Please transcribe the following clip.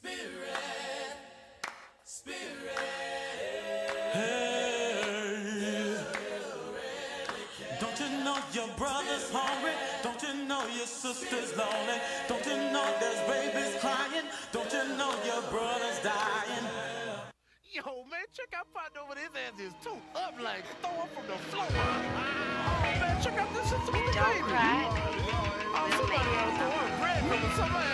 Spirit, spirit, Don't you know your brother's hungry? Don't you know your sister's lonely? Don't you know there's babies crying? Don't you know your brother's dying? Yo, man, check out partner over his ass is too up like throwing from the floor. Oh, man, check out this shit. Don't cry. Oh, somebody else throwing bread from somebody